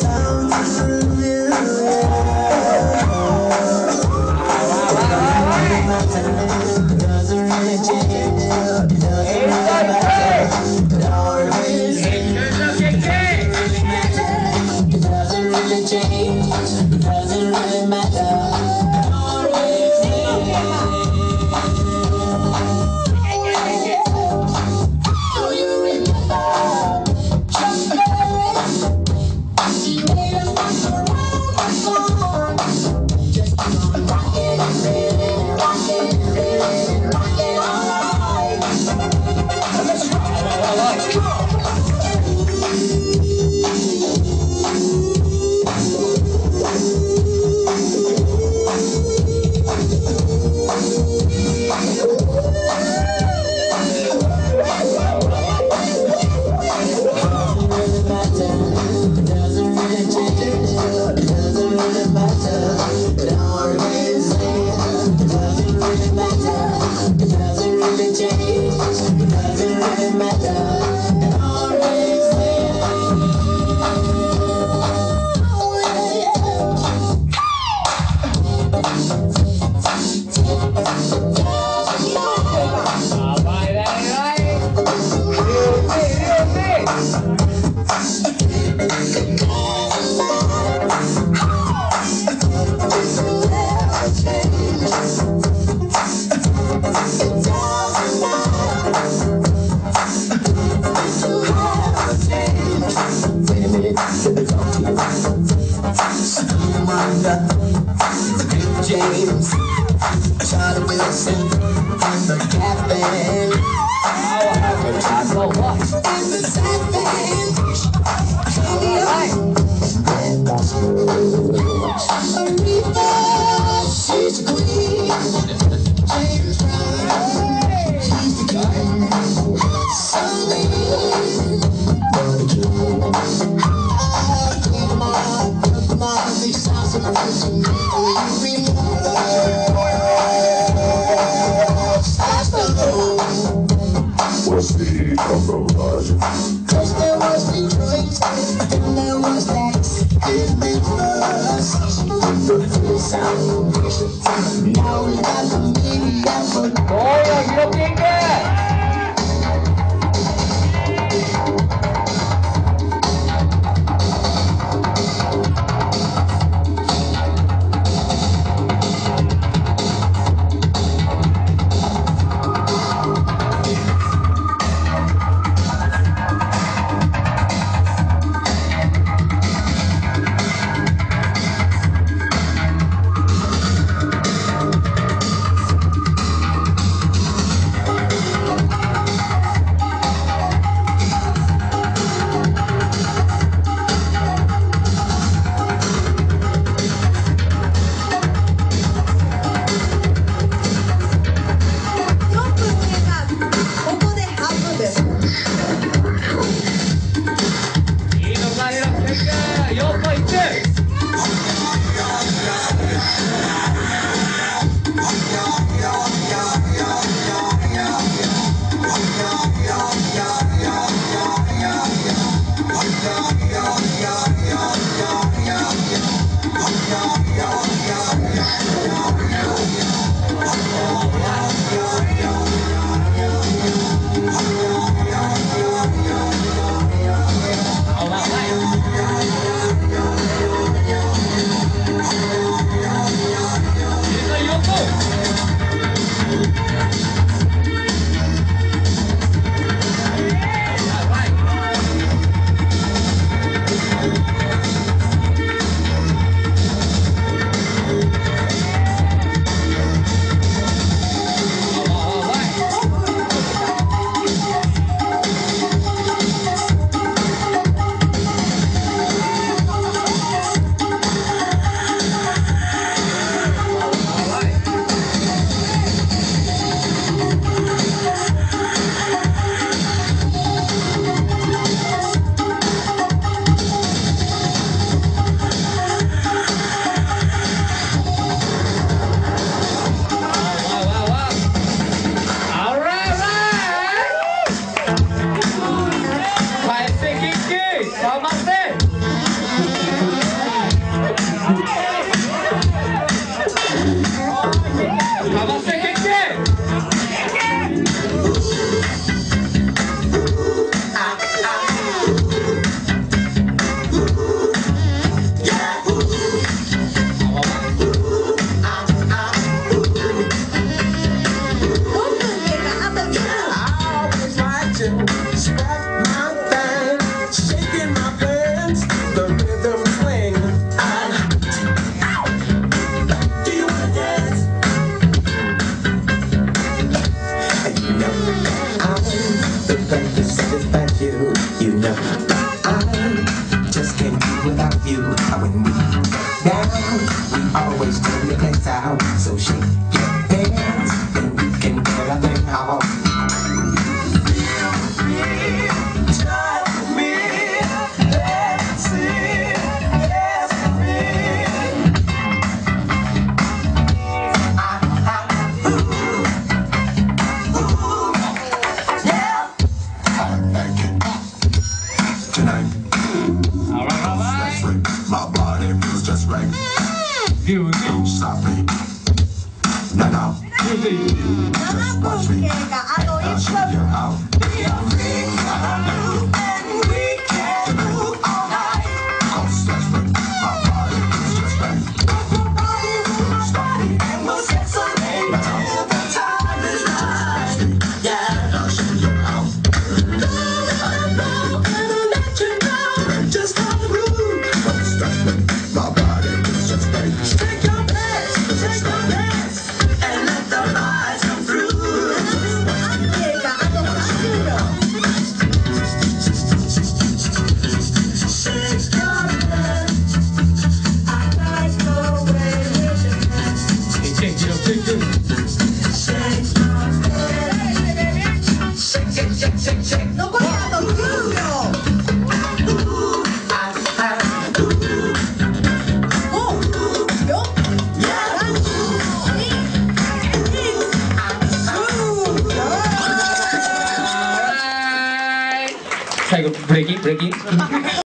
Sound James, Sean Wilson, the captain. I go what? And the seven. Aretha, she's a queen. Dios, lo que you. I'll Breaking.